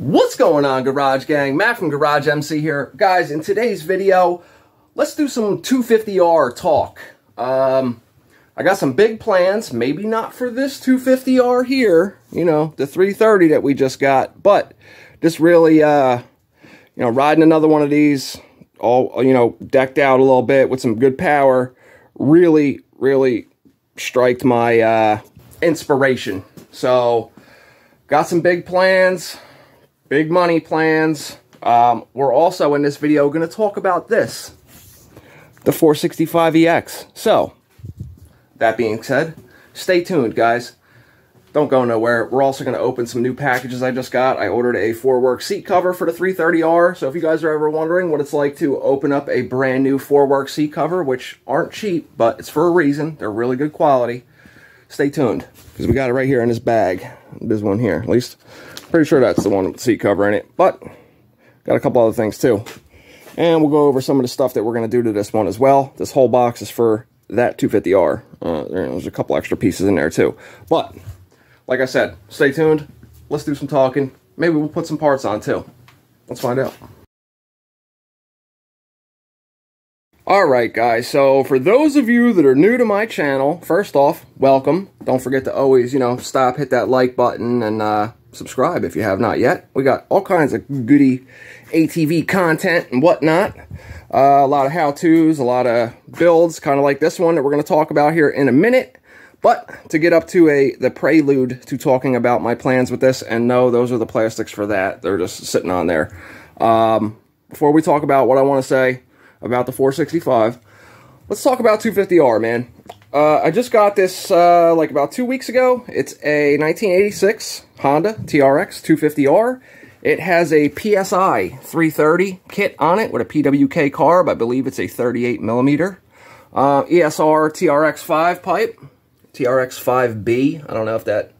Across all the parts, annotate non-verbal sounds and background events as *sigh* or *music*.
What's going on, Garage Gang? Matt from Garage MC here. Guys, in today's video, let's do some 250R talk. Um, I got some big plans, maybe not for this 250R here, you know, the 330 that we just got, but just really, uh, you know, riding another one of these, all, you know, decked out a little bit with some good power, really, really striked my uh, inspiration. So, got some big plans big money plans. Um, we're also in this video going to talk about this, the 465EX. So, that being said, stay tuned, guys. Don't go nowhere. We're also going to open some new packages I just got. I ordered a Fourwerx seat cover for the 330R, so if you guys are ever wondering what it's like to open up a brand new Fourwerx seat cover, which aren't cheap, but it's for a reason. They're really good quality. Stay tuned, because we got it right here in this bag. This one here, at least. Pretty sure that's the one with the seat cover in it, but got a couple other things too. And we'll go over some of the stuff that we're going to do to this one as well. This whole box is for that 250R. Uh, there's a couple extra pieces in there too. But, like I said, stay tuned. Let's do some talking. Maybe we'll put some parts on too. Let's find out. Alright guys, so for those of you that are new to my channel, first off, welcome. Don't forget to always, you know, stop, hit that like button, and uh, subscribe if you have not yet. We got all kinds of goody ATV content and whatnot. Uh, a lot of how-tos, a lot of builds, kind of like this one that we're going to talk about here in a minute. But to get up to a the prelude to talking about my plans with this, and no, those are the plastics for that. They're just sitting on there. Um, before we talk about what I want to say about the 465, let's talk about 250R, man. Uh, I just got this uh, like about two weeks ago. It's a 1986 Honda TRX 250R. It has a PSI 330 kit on it with a PWK carb. I believe it's a 38 millimeter. Uh, ESR TRX 5 pipe. TRX 5B. I don't know if that,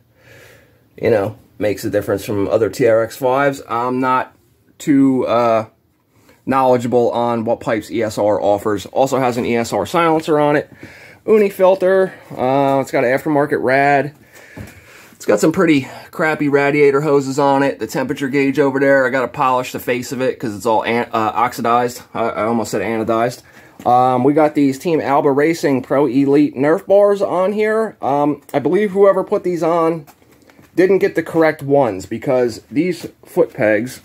you know, makes a difference from other TRX 5s. I'm not too uh, knowledgeable on what pipes ESR offers. Also has an ESR silencer on it. Uni filter. Uh, it's got an aftermarket rad. It's got some pretty crappy radiator hoses on it. The temperature gauge over there, I got to polish the face of it because it's all uh, oxidized. I, I, almost said anodized. Um, we got these Team Alba Racing Pro Elite Nerf bars on here. Um, I believe whoever put these on didn't get the correct ones because these foot pegs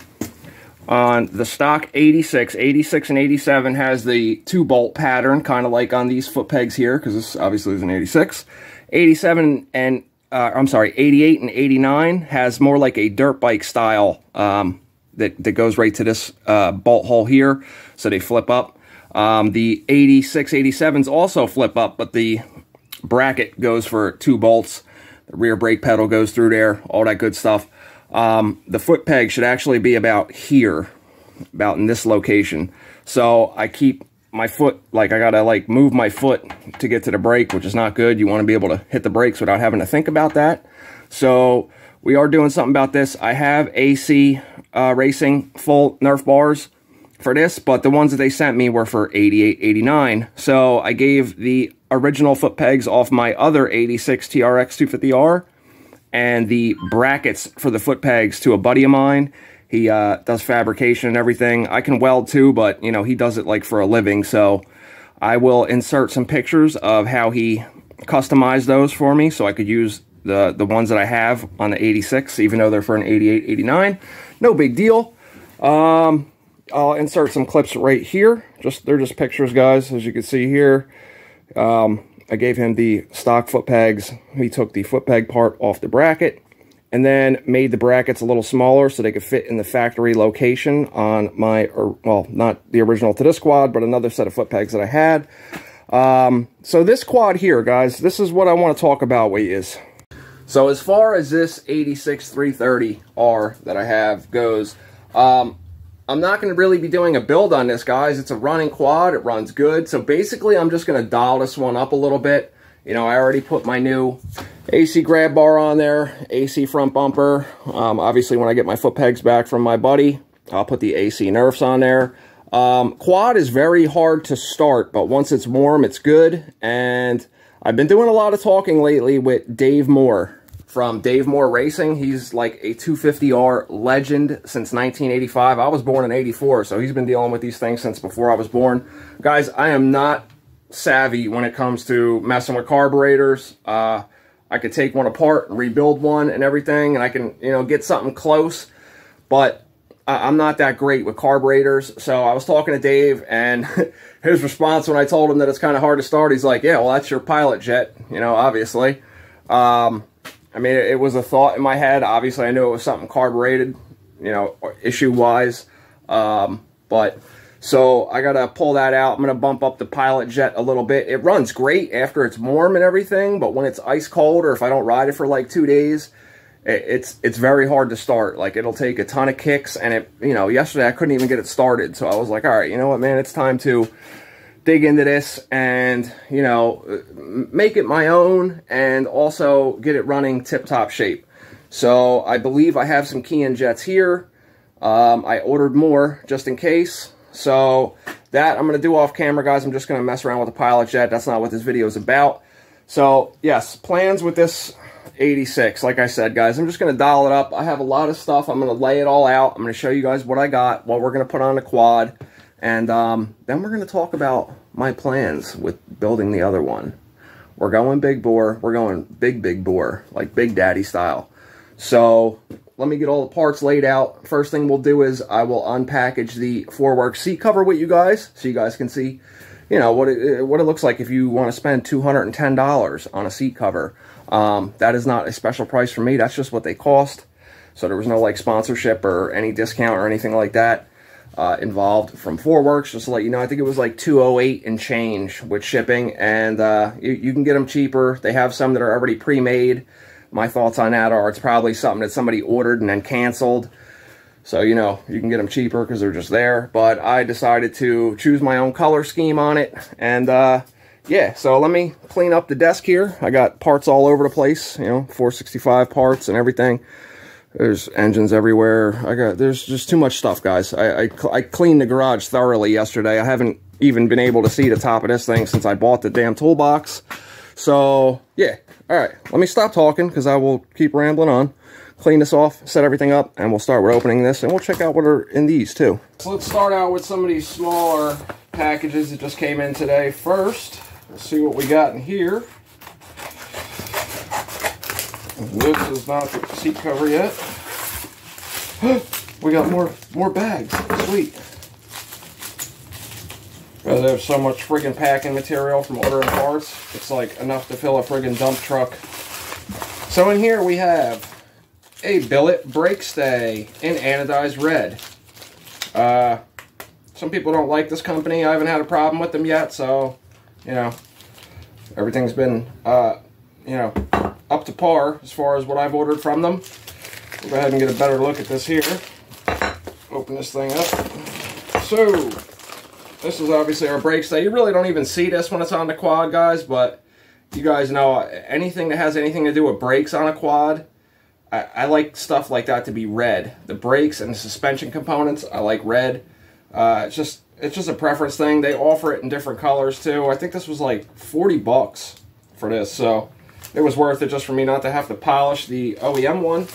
on the stock 86, 86 and 87 has the two bolt pattern, kind of like on these foot pegs here, because this obviously is an 86. 87 and, uh, I'm sorry, 88 and 89 has more like a dirt bike style um, that, that goes right to this uh, bolt hole here, so they flip up. Um, the 86, 87s also flip up, but the bracket goes for two bolts. The rear brake pedal goes through there, all that good stuff. Um, the foot peg should actually be about here, about in this location. So I keep my foot, like I gotta like move my foot to get to the brake, which is not good. You wanna be able to hit the brakes without having to think about that. So we are doing something about this. I have AC uh, Racing full Nerf bars for this, but the ones that they sent me were for 88, 89. So I gave the original foot pegs off my other 86 TRX 250R and the brackets for the foot pegs to a buddy of mine. He uh, does fabrication and everything. I can weld too, but you know he does it like for a living. So I will insert some pictures of how he customized those for me, so I could use the the ones that I have on the 86, even though they're for an 88, 89. No big deal. Um, I'll insert some clips right here. Just they're just pictures, guys, as you can see here. Um, I gave him the stock foot pegs. He took the foot peg part off the bracket and then made the brackets a little smaller so they could fit in the factory location on my, or, well, not the original to this quad, but another set of foot pegs that I had. Um, so this quad here, guys, this is what I want to talk about with is. So as far as this 86 330R that I have goes, um, I'm not going to really be doing a build on this, guys. It's a running quad. It runs good. So basically, I'm just going to dial this one up a little bit. You know, I already put my new AC grab bar on there, AC front bumper. Um, obviously, when I get my foot pegs back from my buddy, I'll put the AC Nerfs on there. Um, quad is very hard to start, but once it's warm, it's good. And I've been doing a lot of talking lately with Dave Moore from Dave Moore Racing. He's like a 250R legend since 1985. I was born in 84, so he's been dealing with these things since before I was born. Guys, I am not savvy when it comes to messing with carburetors. Uh, I could take one apart and rebuild one and everything, and I can, you know, get something close. But I'm not that great with carburetors. So I was talking to Dave, and *laughs* his response when I told him that it's kind of hard to start, he's like, yeah, well, that's your pilot jet, you know, obviously. Um, I mean, it, it, was a thought in my head. Obviously, I knew it was something carbureted, you know, issue-wise. Um, but, so I got to pull that out. I'm going to bump up the Pilot Jet a little bit. It runs great after it's warm and everything, but when it's ice cold or if I don't ride it for like two days, it, it's it's very hard to start. Like, it'll take a ton of kicks, and it, you know, yesterday I couldn't even get it started. So I was like, all right, you know what, man, it's time to dig into this and, you know, make it my own and also get it running tip-top shape. So I believe I have some Keihin jets here. Um, I ordered more just in case. So that I'm going to do off camera, guys. I'm just going to mess around with the pilot jet. That's not what this video is about. So, yes, plans with this 86. Like I said, guys, I'm just going to dial it up. I have a lot of stuff. I'm going to lay it all out. I'm going to show you guys what I got, what we're going to put on the quad. And um, then we're going to talk about my plans with building the other one. We're going big bore. We're going big, big bore, like Big Daddy style. So let me get all the parts laid out. First thing we'll do is I will unpackage the Fourwerx seat cover with you guys so you guys can see, you know, what it, what it looks like if you want to spend $210 on a seat cover. Um, that is not a special price for me. That's just what they cost. So there was no like sponsorship or any discount or anything like that uh, involved from Fourwerx. Just to let you know, I think it was like 208 and change with shipping, and uh, you, you, can get them cheaper. They have some that are already pre-made. My thoughts on that are it's probably something that somebody ordered and then canceled. So, you know, you can get them cheaper because they're just there. But I decided to choose my own color scheme on it. And, uh, yeah, so let me clean up the desk here. I got parts all over the place, you know, 465 parts and everything. There's engines everywhere. I got there's just too much stuff, guys. I, I, I cleaned the garage thoroughly yesterday. I haven't even been able to see the top of this thing since I bought the damn toolbox. So yeah, all right. Let me stop talking because I will keep rambling on. Clean this off, set everything up, and we'll start with opening this, and we'll check out what are in these too. So let's start out with some of these smaller packages that just came in today. First, let's see what we got in here. This is not the seat cover yet. *gasps* we got more more bags. Sweet. They have so much friggin' packing material from ordering parts. It's like enough to fill a friggin' dump truck. So in here we have a billet brake stay in anodized red. Uh, some people don't like this company. I haven't had a problem with them yet, so, you know, everything's been, uh, you know, up to par as far as what I've ordered from them. We'll go ahead and get a better look at this here. Open this thing up. So, this is obviously our brake stay. You really don't even see this when it's on the quad, guys, but you guys know anything that has anything to do with brakes on a quad, I, I like stuff like that to be red. The brakes and the suspension components, I like red. Uh, it's just it's just a preference thing. They offer it in different colors too. I think this was like 40 bucks for this, so it was worth it just for me not to have to polish the OEM one.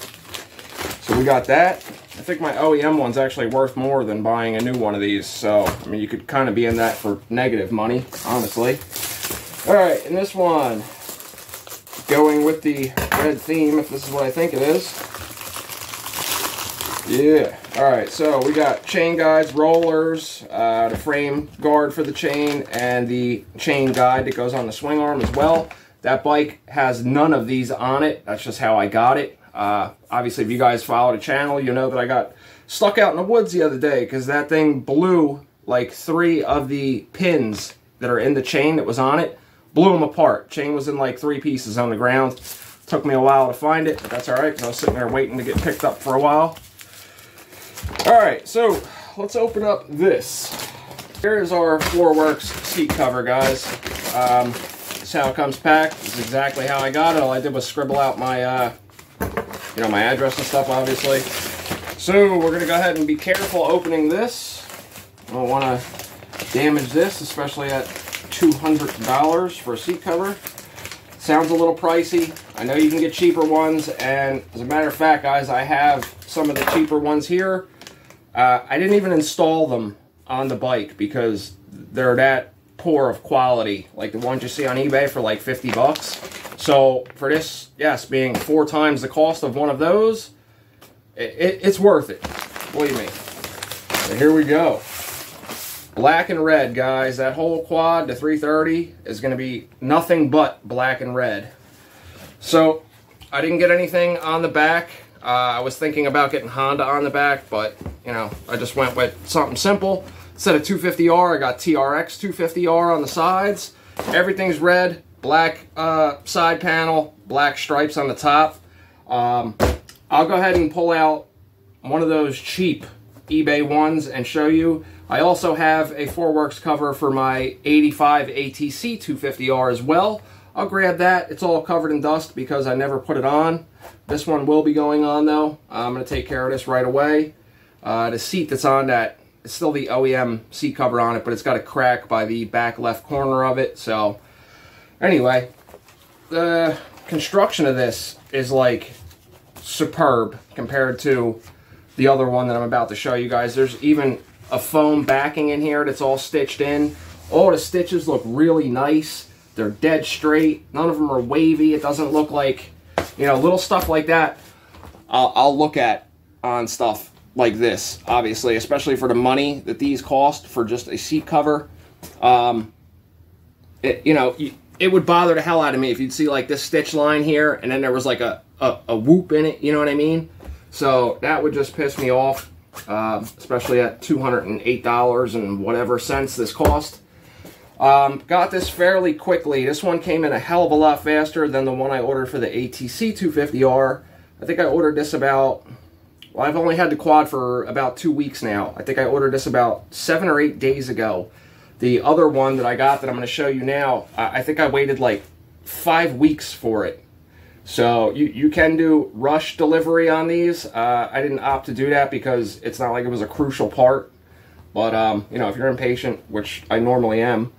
So we got that. I think my OEM one's actually worth more than buying a new one of these. So, I mean, you could kind of be in that for negative money, honestly. All right, and this one, going with the red theme, if this is what I think it is. Yeah. All right, so we got chain guides, rollers, uh, the frame guard for the chain, and the chain guide that goes on the swing arm as well. That bike has none of these on it. That's just how I got it. Uh, obviously, if you guys follow the channel, you know that I got stuck out in the woods the other day because that thing blew like three of the pins that are in the chain that was on it. Blew them apart. Chain was in like three pieces on the ground. Took me a while to find it, but that's all right because I was sitting there waiting to get picked up for a while. All right, so let's open up this. Here is our Fourwerx seat cover, guys. Um, is how it comes packed. This is exactly how I got it. All I did was scribble out my, uh, you know, my address and stuff, obviously. So we're going to go ahead and be careful opening this. I don't want to damage this, especially at $200 for a seat cover. Sounds a little pricey. I know you can get cheaper ones, and as a matter of fact, guys, I have some of the cheaper ones here. Uh, I didn't even install them on the bike because they're that poor of quality, like the ones you see on eBay for like 50 bucks. So for this, yes, being four times the cost of one of those, it, it, it's worth it, believe me. So here we go. Black and red, guys. That whole quad, to 330, is going to be nothing but black and red. So, I didn't get anything on the back. Uh, I was thinking about getting Honda on the back, but, you know, I just went with something simple. Instead of 250R, I got TRX 250R on the sides. Everything's red, black uh, side panel, black stripes on the top. Um, I'll go ahead and pull out one of those cheap eBay ones and show you. I also have a Fourwerx cover for my 85 ATC 250R as well. I'll grab that. It's all covered in dust because I never put it on. This one will be going on though. I'm going to take care of this right away. Uh, the seat that's on that is still the OEM seat cover on it, but it's got a crack by the back left corner of it. So anyway, the construction of this is like superb compared to the other one that I'm about to show you guys. There's even a foam backing in here that's all stitched in. All the stitches look really nice. They're dead straight. None of them are wavy. It doesn't look like, you know, little stuff like that. I'll, I'll look at on stuff like this, obviously, especially for the money that these cost for just a seat cover. Um, it, you know, it would bother the hell out of me if you'd see like this stitch line here and then there was like a, a, a whoop in it, you know what I mean? So that would just piss me off, uh, especially at $208 and whatever cents this cost. Um, got this fairly quickly. This one came in a hell of a lot faster than the one I ordered for the ATC 250R. I think I ordered this about, well, I've only had the quad for about two weeks now. I think I ordered this about seven or eight days ago. The other one that I got that I'm going to show you now, I think I waited like five weeks for it. So you, you can do rush delivery on these. Uh, I didn't opt to do that because it's not like it was a crucial part. But, um, you know, if you're impatient, which I normally am,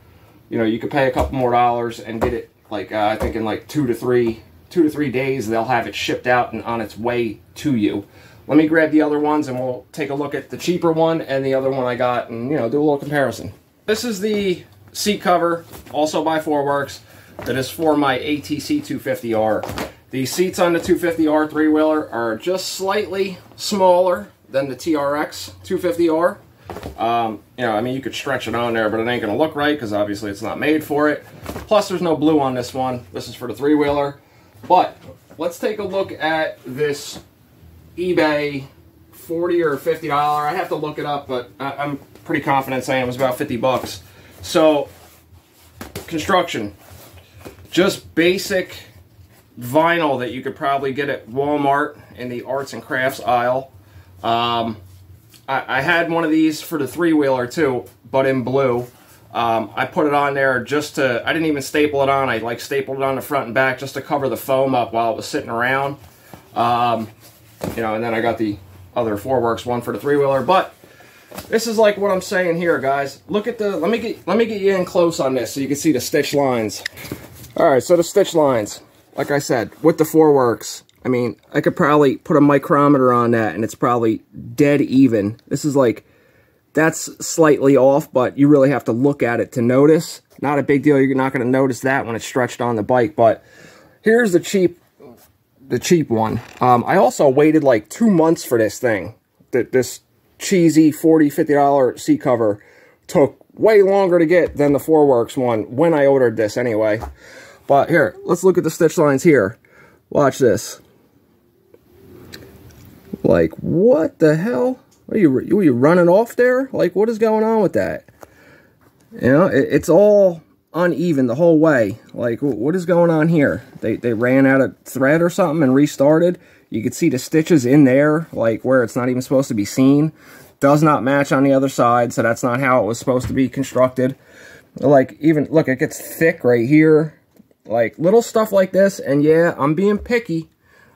you know, you could pay a couple more dollars and get it like uh, I think in like two to three two to three days they'll have it shipped out and on its way to you. Let me grab the other ones and we'll take a look at the cheaper one and the other one I got and you know do a little comparison. This is the seat cover, also by Fourwerx, that is for my ATC 250R. The seats on the 250R three-wheeler are just slightly smaller than the TRX 250R. Um, you know, I mean, you could stretch it on there, but it ain't going to look right because obviously it's not made for it. Plus, there's no blue on this one. This is for the three-wheeler. But let's take a look at this eBay 40 or $50. I have to look it up, but I am pretty confident saying it was about 50 bucks. So, construction. Just basic vinyl that you could probably get at Walmart in the arts and crafts aisle. Um, I, I had one of these for the three-wheeler too, but in blue. Um, I put it on there just to, I didn't even staple it on. I like stapled it on the front and back just to cover the foam up while it was sitting around. Um, you know, and then I got the other Fourwerx, one for the three-wheeler. But this is like what I'm saying here, guys. Look at the, let me get, let me get you in close on this so you can see the stitch lines. All right, so the stitch lines, like I said, with the Fourwerx, I mean, I could probably put a micrometer on that and it's probably dead even. This is like, that's slightly off, but you really have to look at it to notice. Not a big deal. You're not going to notice that when it's stretched on the bike, but here's the cheap, the cheap one. Um, I also waited like two months for this thing. That This cheesy $40, $50 seat cover took way longer to get than the Fourwerx one when I ordered this anyway. But here, let's look at the stitch lines here. Watch this. Like, what the hell? Are you, are you running off there? Like, what is going on with that? You know, it, it's all uneven the whole way. Like, what is going on here? They, they ran out of thread or something and restarted. You can see the stitches in there, like where it's not even supposed to be seen. Does not match on the other side, so that's not how it was supposed to be constructed. Like, even, look, it gets thick right here. Like, little stuff like this, and yeah, I'm being picky.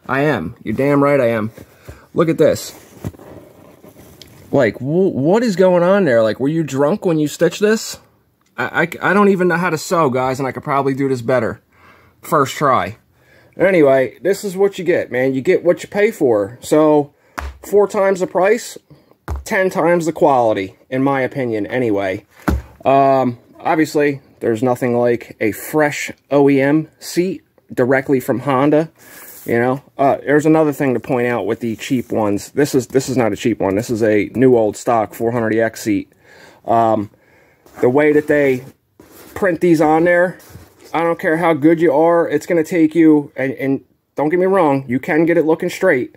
I am. You're damn right I am. Look at this. Like, what is going on there? Like, were you drunk when you stitched this? I, I, don't even know how to sew, guys, and I could probably do this better. First try. Anyway, this is what you get, man. You get what you pay for. So, four times the price, 10 times the quality, in my opinion, anyway. Um, obviously, there's nothing like a fresh OEM seat directly from Honda. You know, uh, there's another thing to point out with the cheap ones. This is this is not a cheap one. This is a new old stock 400EX seat. Um, the way that they print these on there, I don't care how good you are, it's going to take you, and, and don't get me wrong, you can get it looking straight,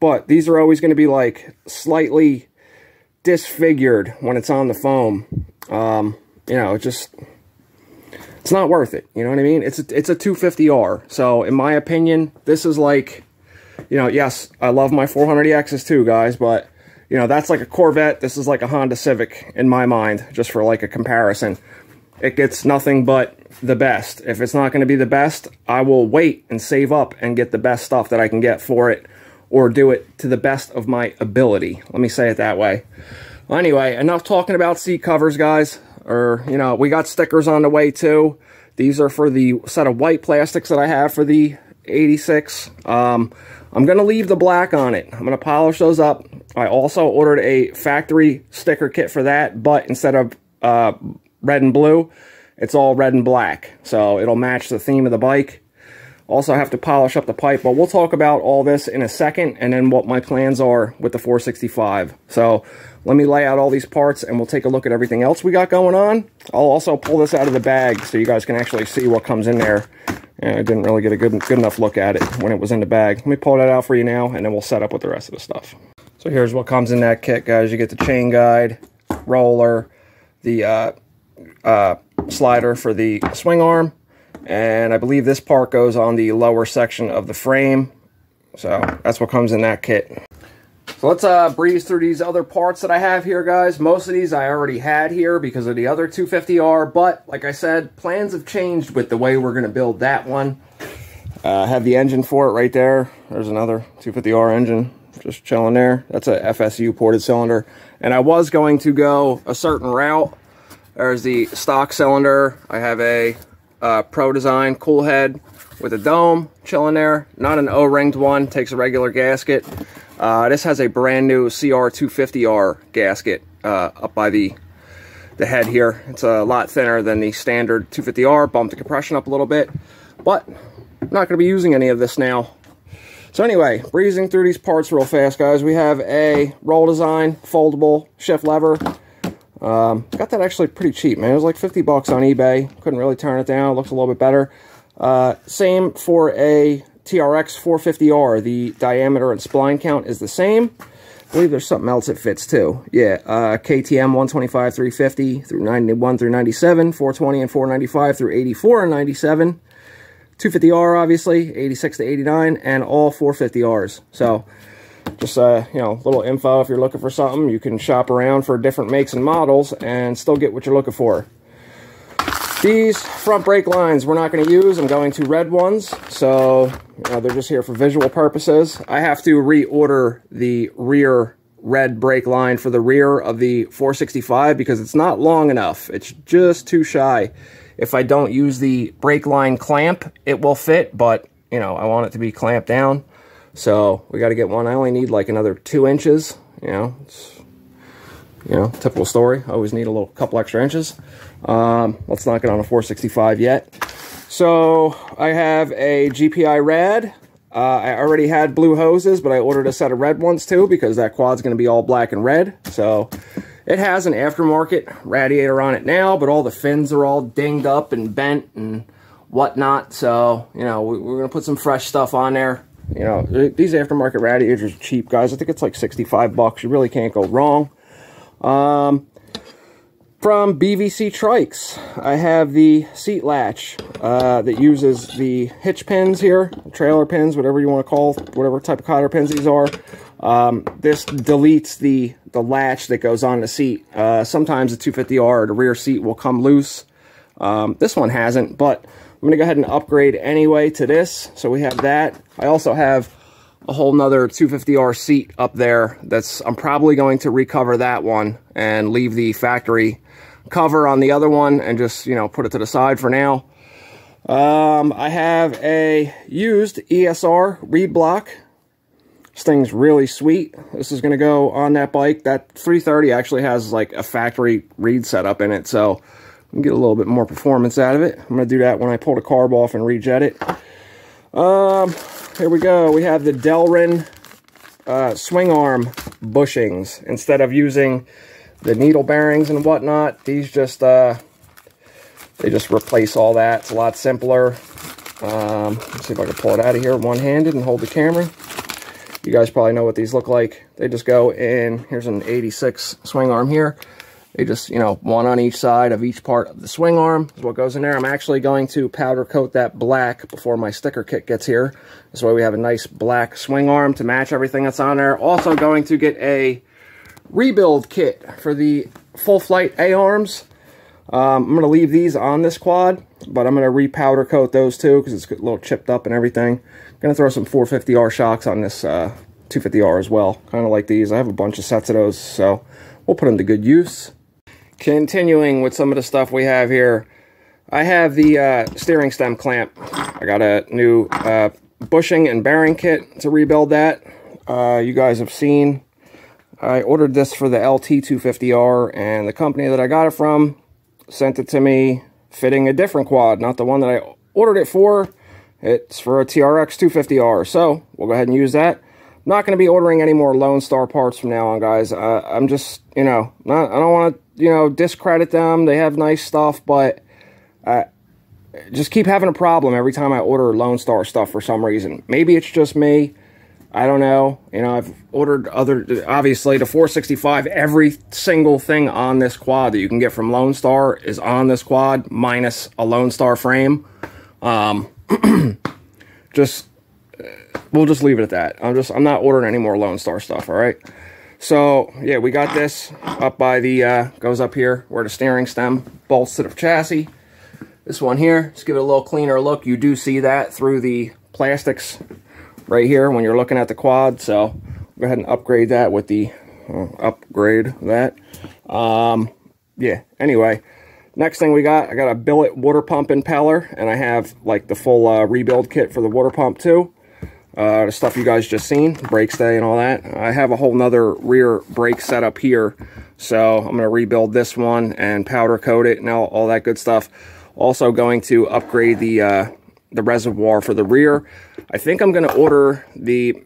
but these are always going to be like slightly disfigured when it's on the foam. Um, you know, it just it's not worth it. You know what I mean? It's a, it's a 250R. So in my opinion, this is like, you know, yes, I love my 400EXs too, guys, but you know, that's like a Corvette. This is like a Honda Civic in my mind, just for like a comparison. It gets nothing but the best. If it's not going to be the best, I will wait and save up and get the best stuff that I can get for it or do it to the best of my ability. Let me say it that way. Well, anyway, enough talking about seat covers, guys or, you know, we got stickers on the way too. These are for the set of white plastics that I have for the 86. Um, I'm going to leave the black on it. I'm going to polish those up. I also ordered a factory sticker kit for that, but instead of uh, red and blue, it's all red and black. So it'll match the theme of the bike. Also I have to polish up the pipe, but we'll talk about all this in a second and then what my plans are with the 465. So let me lay out all these parts and we'll take a look at everything else we got going on. I'll also pull this out of the bag so you guys can actually see what comes in there. And I didn't really get a good, good enough look at it when it was in the bag. Let me pull that out for you now and then we'll set up with the rest of the stuff. So here's what comes in that kit, guys. You get the chain guide, roller, the uh, uh, slider for the swing arm, and I believe this part goes on the lower section of the frame. So that's what comes in that kit. So let's uh, breeze through these other parts that I have here, guys. Most of these I already had here because of the other 250R, but like I said, plans have changed with the way we're going to build that one. Uh, I have the engine for it right there. There's another 250R engine just chilling there. That's a FSU ported cylinder. And I was going to go a certain route. There's the stock cylinder. I have a uh, Pro Design cool head with a dome chilling there. Not an O-ringed one, takes a regular gasket. Uh, this has a brand new CR250R gasket uh, up by the the head here. It's a lot thinner than the standard 250R. Bumped the compression up a little bit, but I'm not going to be using any of this now. So anyway, breezing through these parts real fast, guys. We have a roll design, foldable shift lever. Um, got that actually pretty cheap, man. It was like 50 bucks on eBay. Couldn't really turn it down. It looks a little bit better. Uh, same for a TRX 450R, the diameter and spline count is the same. I believe there's something else that fits too. Yeah, uh, KTM 125 350 through 91 through 97, 420 and 495 through 84 and 97. 250R, obviously, 86 to 89, and all 450Rs. So, just, uh, you know, little info if you're looking for something. You can shop around for different makes and models and still get what you're looking for. These front brake lines we're not going to use. I'm going to red ones, so you know, they're just here for visual purposes. I have to reorder the rear red brake line for the rear of the 465 because it's not long enough. It's just too shy. If I don't use the brake line clamp, it will fit, but you know, I want it to be clamped down. So we got to get one. I only need like another two inches, you know, it's you know, typical story. I always need a little couple extra inches. Um, let's not get on a 465 yet. So I have a GPI red. Uh, I already had blue hoses, but I ordered a set of red ones too because that quad's going to be all black and red. So it has an aftermarket radiator on it now, but all the fins are all dinged up and bent and whatnot. So, you know, we, are going to put some fresh stuff on there. You know, these aftermarket radiators are cheap, guys. I think it's like 65 bucks. You really can't go wrong. Um, from BVC Trikes, I have the seat latch uh, that uses the hitch pins here, trailer pins, whatever you want to call, whatever type of cotter pins these are. Um, this deletes the, the latch that goes on the seat. Uh, sometimes the 250R, the rear seat will come loose. Um, this one hasn't, but I'm going to go ahead and upgrade anyway to this. So we have that. I also have a whole nother 250R seat up there that's I'm probably going to recover that one and leave the factory cover on the other one and just you know put it to the side for now Um, I have a used ESR reed block. This thing's really sweet. This is going to go on that bike. That 330 actually has like a factory reed setup in it, so we get a little bit more performance out of it. I'm going to do that when I pull the carb off and rejet it. Um, here we go. We have the Delrin uh, swing arm bushings. Instead of using the needle bearings and whatnot, these just, uh, they just replace all that. It's a lot simpler. Um, let's see if I can pull it out of here one-handed and hold the camera. You guys probably know what these look like. They just go in, here's an 86 swing arm here. They just, you know, one on each side of each part of the swing arm is what goes in there. I'm actually going to powder coat that black before my sticker kit gets here. This way we have a nice black swing arm to match everything that's on there. Also going to get a rebuild kit for the full flight A-arms. Um, I'm going to leave these on this quad, but I'm going to repowder coat those too because it's a little chipped up and everything. Going to throw some 450R shocks on this uh, 250R as well, kind of like these. I have a bunch of sets of those, so we'll put them to good use. Continuing with some of the stuff we have here, I have the uh, steering stem clamp. I got a new uh, bushing and bearing kit to rebuild that. Uh, you guys have seen. I ordered this for the LT250R, and the company that I got it from sent it to me fitting a different quad, not the one that I ordered it for. It's for a TRX 250R, so we'll go ahead and use that not going to be ordering any more Lone Star parts from now on, guys. Uh, I'm just, you know, not, I don't want to, you know, discredit them. They have nice stuff, but I just keep having a problem every time I order Lone Star stuff for some reason. Maybe it's just me. I don't know. You know, I've ordered other, obviously, the 465, every single thing on this quad that you can get from Lone Star is on this quad, minus a Lone Star frame. Um, *clears throat* just we'll just leave it at that. I'm just I'm not ordering any more Lone Star stuff. All right. So yeah, we got this up by the uh, goes up here where the steering stem bolts to the chassis. This one here, just give it a little cleaner look. You do see that through the plastics right here when you're looking at the quad. So go ahead and upgrade that with the uh, upgrade that. Um, yeah. Anyway, next thing we got, I got a billet water pump impeller, and I have like the full uh, rebuild kit for the water pump too. Uh, the stuff you guys just seen, brake stay and all that. I have a whole nother rear brake setup here. So I'm going to rebuild this one and powder coat it and all, all that good stuff. Also going to upgrade the, uh, the reservoir for the rear. I think I'm going to order the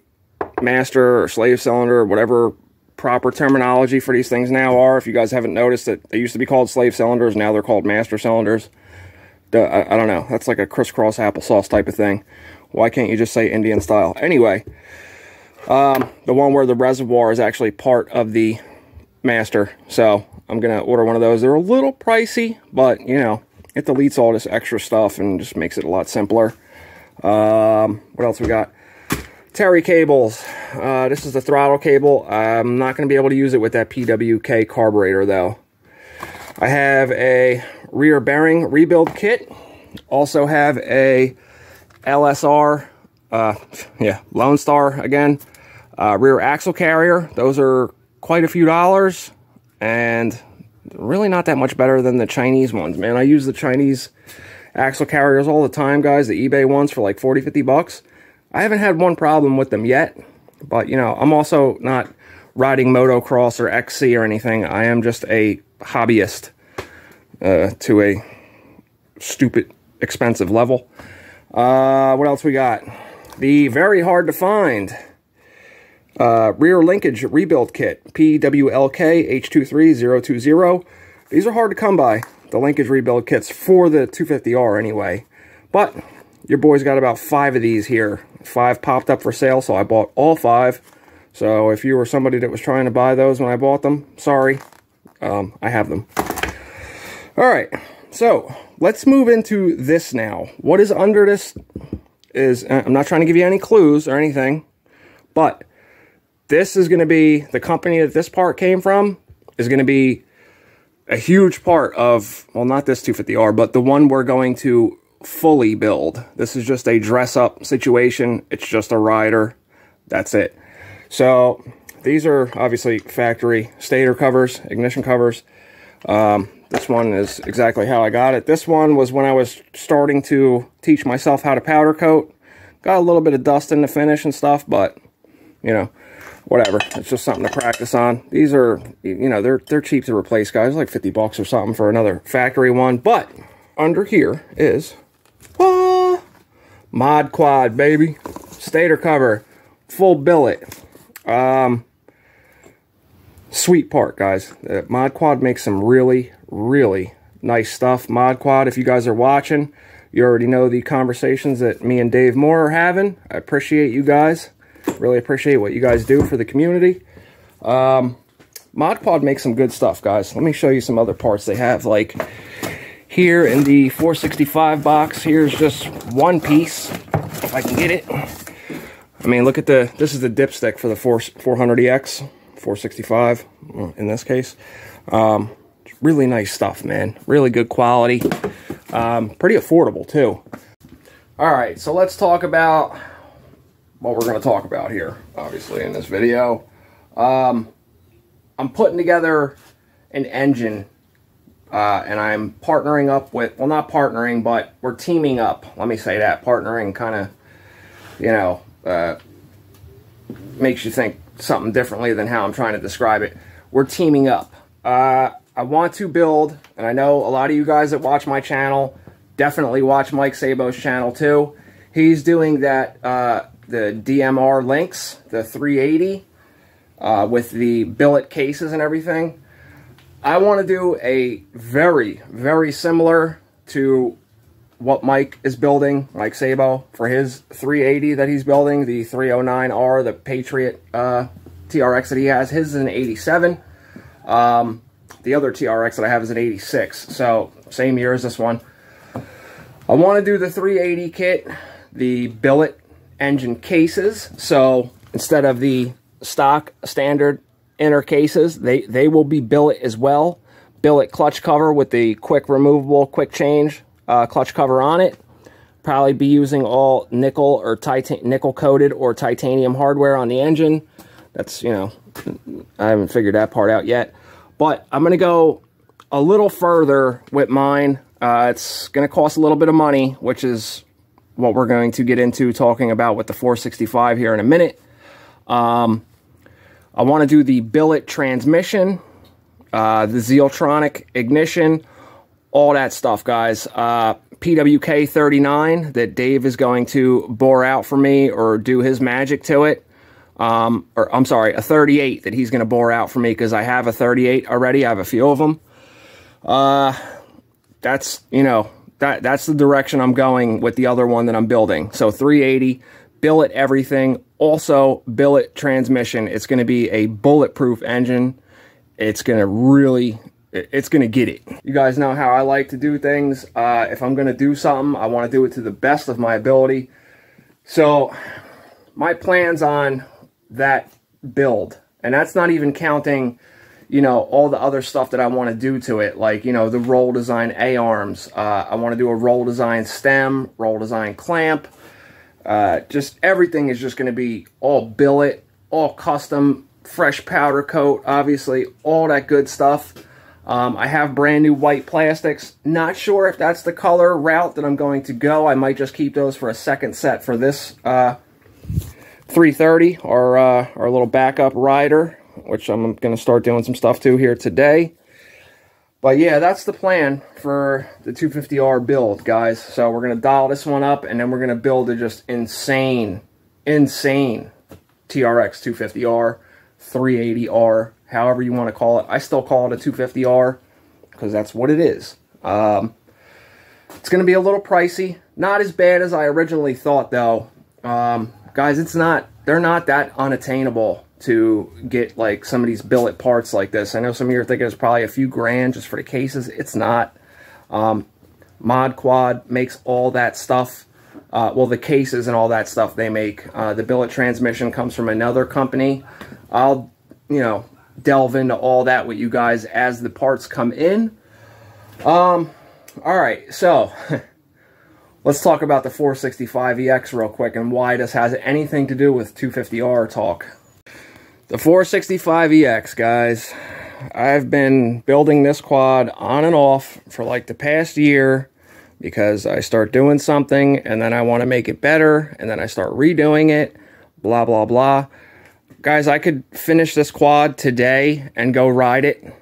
master or slave cylinder or whatever proper terminology for these things now are. If you guys haven't noticed that they used to be called slave cylinders, now they're called master cylinders. I, I don't know. That's like a crisscross applesauce type of thing. Why can't you just say Indian style? Anyway, um, the one where the reservoir is actually part of the master. So I'm going to order one of those. They're a little pricey, but, you know, it deletes all this extra stuff and just makes it a lot simpler. Um, what else we got? Terry cables. Uh, this is the throttle cable. I'm not going to be able to use it with that PWK carburetor, though. I have a rear bearing rebuild kit. Also have a LSR, uh, yeah, Lone Star again, uh, rear axle carrier. Those are quite a few dollars and really not that much better than the Chinese ones, man. I use the Chinese axle carriers all the time, guys, the eBay ones for like 40, 50 bucks. I haven't had one problem with them yet, but you know, I'm also not riding motocross or XC or anything. I am just a hobbyist uh, to a stupid expensive level. Uh, what else we got? The very hard to find uh, rear linkage rebuild kit, PWLK H23020. These are hard to come by, the linkage rebuild kits for the 250R anyway. But your boy's got about five of these here. Five popped up for sale, so I bought all five. So if you were somebody that was trying to buy those when I bought them, sorry, um, I have them. All right, so let's move into this now. What is under this is, uh, I'm not trying to give you any clues or anything, but this is going to be, the company that this part came from is going to be a huge part of, well, not this 250R, but the one we're going to fully build. This is just a dress-up situation. It's just a rider. That's it. So these are obviously factory stator covers, ignition covers. Um, This one is exactly how I got it. This one was when I was starting to teach myself how to powder coat. Got a little bit of dust in the finish and stuff, but, you know, whatever. It's just something to practice on. These are, you know, they're they're cheap to replace, guys. Like 50 bucks or something for another factory one. But under here is Mod Quad, baby. Stator cover, full billet. Um, sweet part, guys. The Mod Quad makes some really, really nice stuff. Mod Quad, if you guys are watching, you already know the conversations that me and Dave Moore are having. I appreciate you guys. Really appreciate what you guys do for the community. Um, Mod Quad makes some good stuff, guys. Let me show you some other parts they have. Like here in the 465 box, here's just one piece, if I can get it. I mean, look at the, this is the dipstick for the 4, 400EX, 465 in this case. Um, really nice stuff, man. Really good quality. Um, pretty affordable, too. All right, so let's talk about what we're going to talk about here, obviously, in this video. Um, I'm putting together an engine, uh, and I'm partnering up with, well, not partnering, but we're teaming up. Let me say that. Partnering kind of, you know, uh, makes you think something differently than how I'm trying to describe it. We're teaming up. Uh, I want to build, and I know a lot of you guys that watch my channel definitely watch Mike Sabo's channel too. He's doing that uh, the DMR Lynx, the 380, uh, with the billet cases and everything. I want to do a very, very similar to what Mike is building, Mike Sabo, for his 380 that he's building, the 309R, the Patriot uh, TRX that he has. His is an 87. Um, the other TRX that I have is an 86, so same year as this one. I want to do the 380 kit, the billet engine cases. So instead of the stock standard inner cases, they, they will be billet as well. Billet clutch cover with the quick removable, quick change uh, clutch cover on it. Probably be using all nickel or nickel coated or titanium hardware on the engine. That's, you know, I haven't figured that part out yet. But I'm going to go a little further with mine. Uh, it's going to cost a little bit of money, which is what we're going to get into talking about with the 465 here in a minute. Um, I want to do the billet transmission, uh, the Zeeltronic ignition, all that stuff, guys. Uh, PWK 39 that Dave is going to bore out for me or do his magic to it. Um, or I'm sorry, a 38 that he's going to bore out for me because I have a 38 already. I have a few of them. Uh, that's, you know, that that's the direction I'm going with the other one that I'm building. So 380, billet everything, also billet transmission. It's going to be a bulletproof engine. It's going to really, it's going to get it. You guys know how I like to do things. Uh, if I'm going to do something, I want to do it to the best of my ability. So my plans on that build, and that's not even counting you know, all the other stuff that I want to do to it, like, you know, the roll design A-arms. Uh, I want to do a roll design stem, roll design clamp. Uh, just everything is just going to be all billet, all custom, fresh powder coat, obviously, all that good stuff. Um, I have brand new white plastics. Not sure if that's the color route that I'm going to go. I might just keep those for a second set for this uh, 330, our, uh, our little backup rider which I'm going to start doing some stuff to here today. But yeah, that's the plan for the 250R build, guys. So we're going to dial this one up, and then we're going to build a just insane, insane TRX 250R, 380R, however you want to call it. I still call it a 250R because that's what it is. Um, it's going to be a little pricey. Not as bad as I originally thought, though. Um, guys, it's not, they're not that unattainable to get like some of these billet parts like this. I know some of you are thinking it's probably a few grand just for the cases. It's not. Um, Mod Quad makes all that stuff. Uh, well, the cases and all that stuff they make. Uh, the billet transmission comes from another company. I'll, you know, delve into all that with you guys as the parts come in. Um, all right, so *laughs* let's talk about the 465EX real quick and why this has anything to do with 250R talk. The 465EX, guys. I've been building this quad on and off for like the past year because I start doing something and then I want to make it better and then I start redoing it, blah, blah, blah. Guys, I could finish this quad today and go ride it.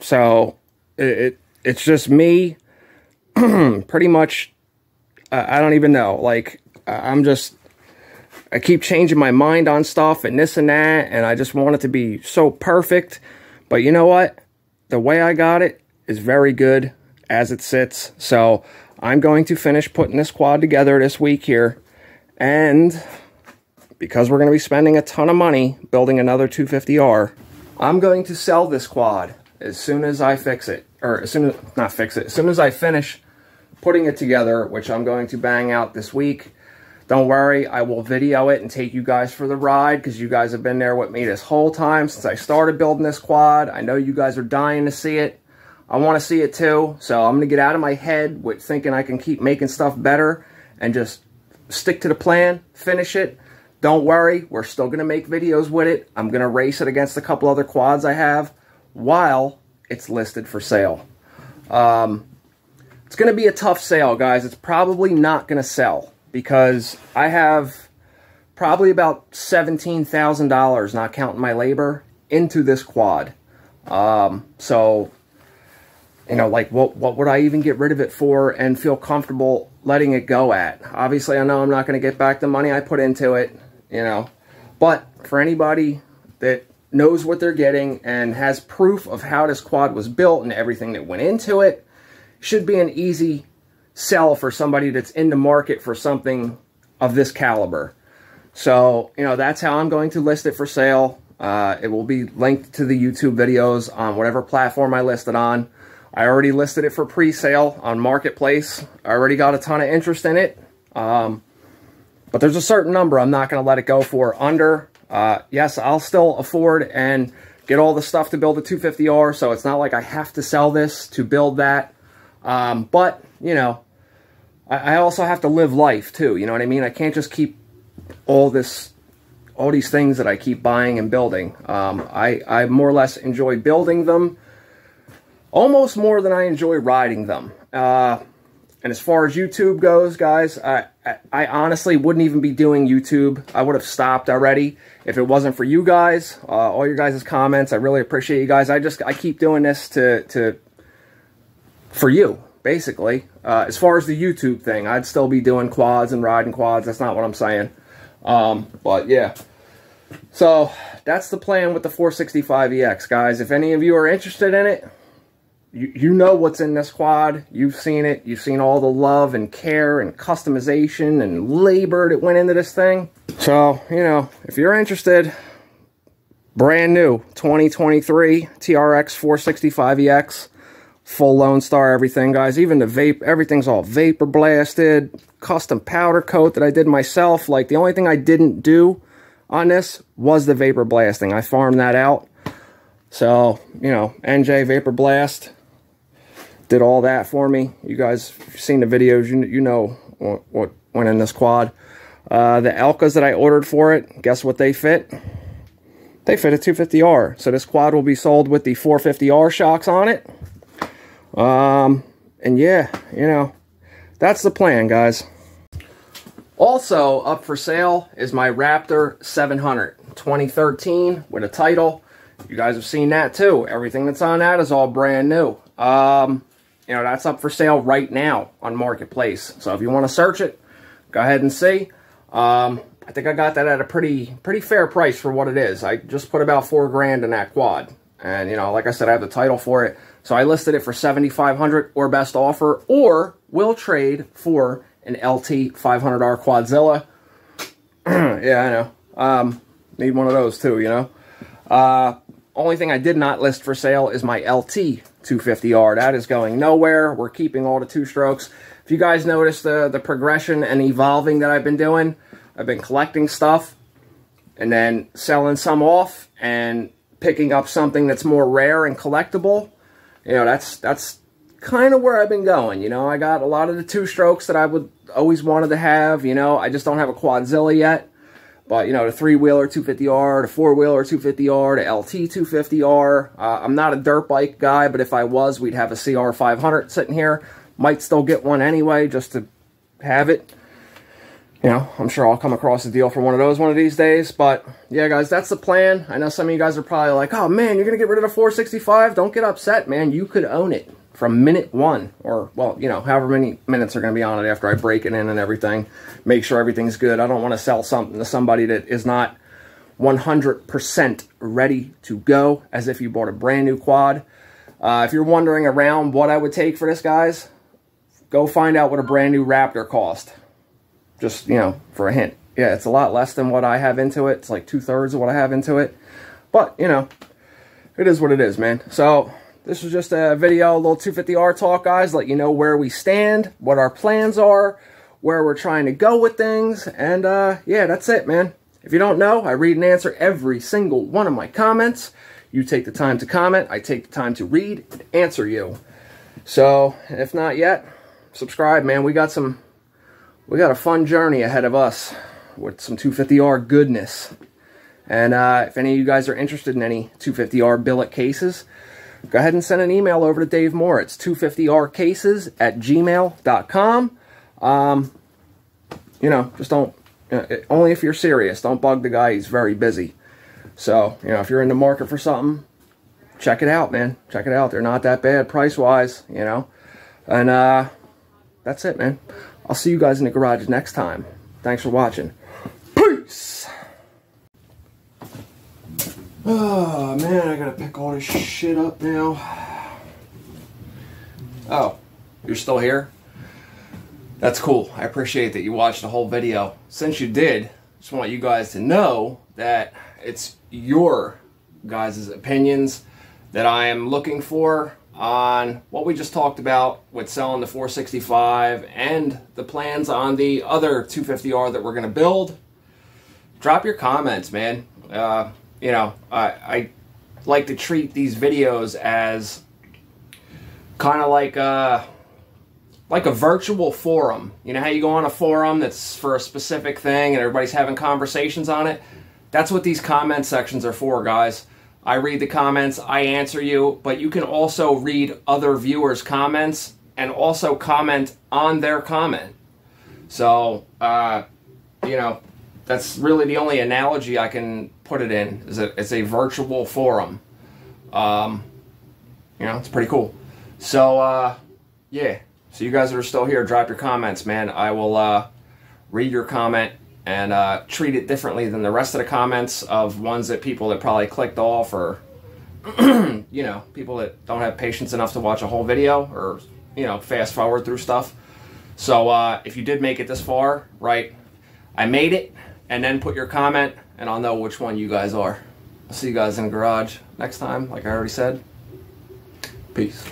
So it, it it's just me *clears throat* pretty much, uh, I don't even know. Like, I'm just I keep changing my mind on stuff and this and that, and I just want it to be so perfect. But you know what? The way I got it is very good as it sits. So I'm going to finish putting this quad together this week here. And because we're going to be spending a ton of money building another 250R, I'm going to sell this quad as soon as I fix it. Or as soon as, not fix it, as soon as I finish putting it together, which I'm going to bang out this week. Don't worry, I will video it and take you guys for the ride because you guys have been there with me this whole time since I started building this quad. I know you guys are dying to see it. I want to see it too, so I'm going to get out of my head with thinking I can keep making stuff better and just stick to the plan, finish it. Don't worry, we're still going to make videos with it. I'm going to race it against a couple other quads I have while it's listed for sale. Um, it's going to be a tough sale, guys. It's probably not going to sell because I have probably about $17,000, not counting my labor, into this quad. Um, so, you know, like what, what would I even get rid of it for and feel comfortable letting it go at? Obviously, I know I'm not going to get back the money I put into it, you know, but for anybody that knows what they're getting and has proof of how this quad was built and everything that went into it, should be an easy sell for somebody that's in the market for something of this caliber. So, you know, that's how I'm going to list it for sale. Uh, it will be linked to the YouTube videos on whatever platform I list it on. I already listed it for pre-sale on Marketplace. I already got a ton of interest in it. Um, but there's a certain number I'm not going to let it go for under. Uh, yes, I'll still afford and get all the stuff to build a 250R, so it's not like I have to sell this to build that. Um, but, you know, I, I also have to live life too. You know what I mean? I can't just keep all this, all these things that I keep buying and building. Um, I, I more or less enjoy building them almost more than I enjoy riding them. Uh, and as far as YouTube goes, guys, I, I, honestly wouldn't even be doing YouTube. I would have stopped already if it wasn't for you guys, uh, all your guys' comments. I really appreciate you guys. I just, I keep doing this to, to, for you basically. Uh, as far as the YouTube thing, I'd still be doing quads and riding quads. That's not what I'm saying. Um, but yeah. So that's the plan with the 465EX, guys. If any of you are interested in it, you, you know what's in this quad. You've seen it. You've seen all the love and care and customization and labor that went into this thing. So, you know, if you're interested, brand new 2023 TRX 465EX full Lone Star everything, guys. Even the vape, everything's all vapor blasted. Custom powder coat that I did myself. Like, the only thing I didn't do on this was the vapor blasting. I farmed that out. So, you know, NJ Vapor Blast did all that for me. You guys seen the videos, you, you know what, what went in this quad. Uh, the Elkas that I ordered for it, guess what they fit? They fit a 250R. So this quad will be sold with the 450R shocks on it. Um, and yeah, you know, that's the plan, guys. Also up for sale is my Raptor 700 2013 with a title. You guys have seen that too. Everything that's on that is all brand new. Um, you know, that's up for sale right now on Marketplace. So if you want to search it, go ahead and see. Um, I think I got that at a pretty pretty fair price for what it is. I just put about four grand in that quad. And, you know, like I said, I have the title for it. So I listed it for 7500 or best offer, or will trade for an LT 500R Quadzilla. *clears throat* yeah, I know. Um, need one of those too, you know. Uh, only thing I did not list for sale is my LT 250R. That is going nowhere. We're keeping all the two strokes. If you guys notice the, the progression and evolving that I've been doing, I've been collecting stuff and then selling some off and picking up something that's more rare and collectible you know, that's that's kind of where I've been going. You know, I got a lot of the two strokes that I would always wanted to have. You know, I just don't have a Quadzilla yet. But, you know, the three-wheeler 250R, the four-wheeler 250R, the LT 250R. Uh, I'm not a dirt bike guy, but if I was, we'd have a CR 500 sitting here. Might still get one anyway, just to have it. You know, I'm sure I'll come across a deal for one of those one of these days. But, yeah, guys, that's the plan. I know some of you guys are probably like, oh, man, you're going to get rid of the 465? Don't get upset, man. You could own it from minute one, or, well, you know, however many minutes are going to be on it after I break it in and everything. Make sure everything's good. I don't want to sell something to somebody that is not 100% ready to go, as if you bought a brand new quad. Uh, if you're wondering around what I would take for this, guys, go find out what a brand new Raptor cost. Just, you know, for a hint. Yeah, it's a lot less than what I have into it. It's like two-thirds of what I have into it. But, you know, it is what it is, man. So, this was just a video, a little 250R talk, guys. Let you know where we stand, what our plans are, where we're trying to go with things. And, uh, yeah, that's it, man. If you don't know, I read and answer every single one of my comments. You take the time to comment. I take the time to read and answer you. So, if not yet, subscribe, man. We got some, we got a fun journey ahead of us with some 250R goodness. And uh, if any of you guys are interested in any 250R billet cases, go ahead and send an email over to Dave Moore. It's 250rcases at gmail.com. Um, you know, just don't, uh, only if you're serious. Don't bug the guy. He's very busy. So, you know, if you're in the market for something, check it out, man. Check it out. They're not that bad price-wise, you know. And uh, that's it, man. I'll see you guys in the garage next time. Thanks for watching. Peace! Oh, man, I gotta pick all this shit up now. Oh, you're still here? That's cool. I appreciate that you watched the whole video. Since you did, just want you guys to know that it's your guys' opinions that I am looking for on what we just talked about with selling the 465 and the plans on the other 250R that we're going to build. Drop your comments, man. Uh, you know, I, I like to treat these videos as kind of like a, like a virtual forum. You know how you go on a forum that's for a specific thing and everybody's having conversations on it? That's what these comment sections are for, guys. I read the comments, I answer you, but you can also read other viewers' comments and also comment on their comment. So, uh, you know, that's really the only analogy I can put it in. Is a, it's a virtual forum. Um, you know, it's pretty cool. So, uh, yeah. So you guys that are still here, drop your comments, man. I will uh, read your comment and uh, treat it differently than the rest of the comments of ones that people that probably clicked off or, *clears throat* you know, people that don't have patience enough to watch a whole video or, you know, fast forward through stuff. So uh, if you did make it this far, right, I made it, and then put your comment, and I'll know which one you guys are. I'll see you guys in the garage next time, like I already said. Peace.